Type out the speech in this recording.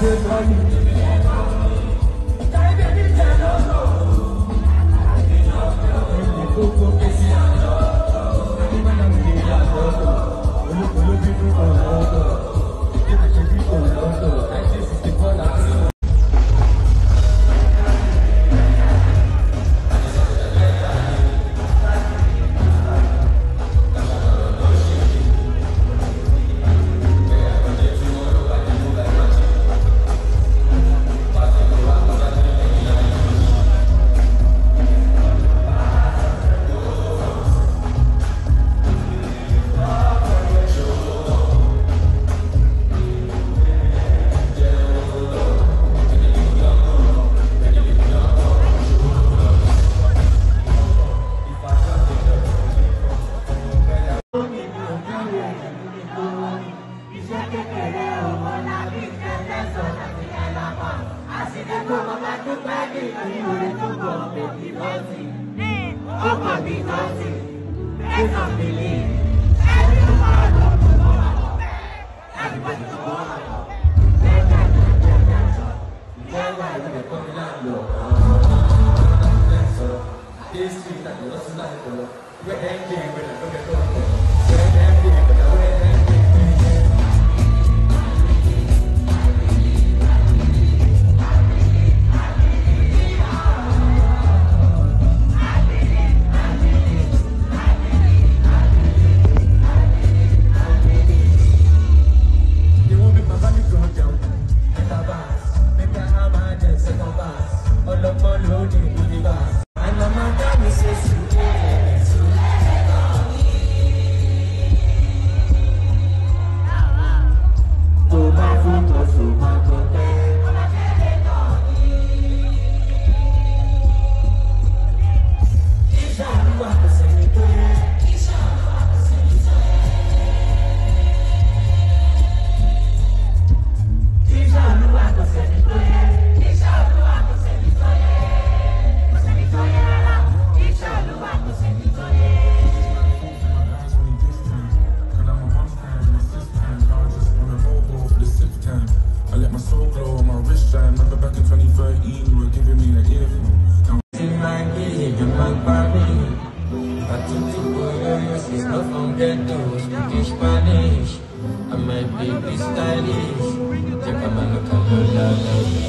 Hadi, hadi. Thank you. I with back in 2013, you were giving me an earful. Now, in my day, you man by me. I took to words, it's not from ghetto, speaking Spanish. I might be stylish. Check out my local